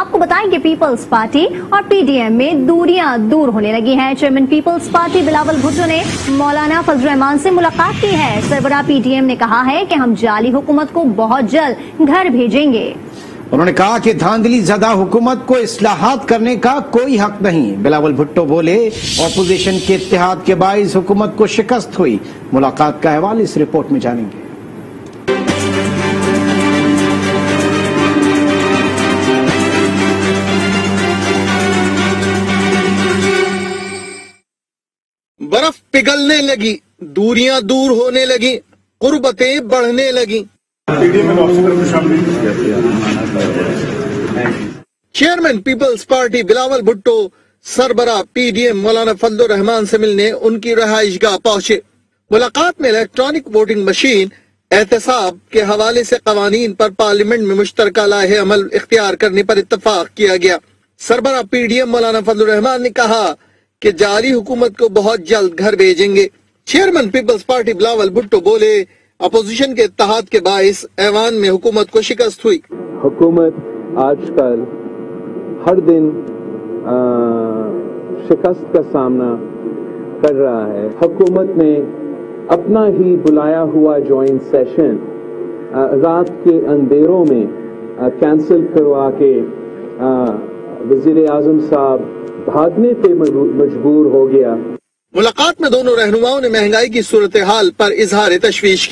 आपको बताएँ कि पीपल्स पार्टी और पीडीएम में दूरियाँ दूर होने लगी हैं। Chairman people's party Bilawal Bhutto ने मौलाना फजल रहमान से मुलाकात की है। सरबरा पीडीएम ने कहा है कि हम जाली हुकूमत को बहुत जल्द घर भेजेंगे। उन्होंने कहा कि धांधली ज़्यादा हुकूमत को इस्लाहात करने का कोई हक नहीं। बिलावल भुट्टो बोले, ऑपोजिशन के इतिहाद के बाईस हुकूमत को शिकस्त हुई। मुलाकात का अहवाल इस रिपोर्ट में जानेंगे। बर्फ़ पिघलने लगी, दूरियाँ दूर होने लगी, कुर्बतें बढ़ने लगी। Chairman people's party Bilawal Bhutto, सरबरा PDM मौलाना फजल रहमान से मिलने उनकी रहाइश गाह पहुँचे। मुलाकात में इलेक्ट्रॉनिक वोटिंग मशीन एहतसाब के हवाले से कवानीन पर पार्लियामेंट में मुश्तर लाहे अमल इख्तियार करने पर इतफाक किया गया। सरबरा पीडीएम मौलाना फजल रहमान ने कहा कि जारी हुकूमत को बहुत जल्द घर भेजेंगे। Chairman people's party Bilawal Bhutto बोले अपोजिशन के इत्तेहाद के बायस ऐवान में हुकूमत को शिकस्त हुई। हुकूमत आजकल हर दिन आ, शिकस्त का सामना कर रहा है। हुकूमत ने अपना ही बुलाया हुआ जॉइंट सेशन रात के अंधेरों में कैंसिल करवा के वज़ीर आज़म साहब भागने पे मजबूर हो गया। मुलाकात में दोनों रहनुमाओं ने महँगाई की सूरत हाल पर इजहार तशवीश की।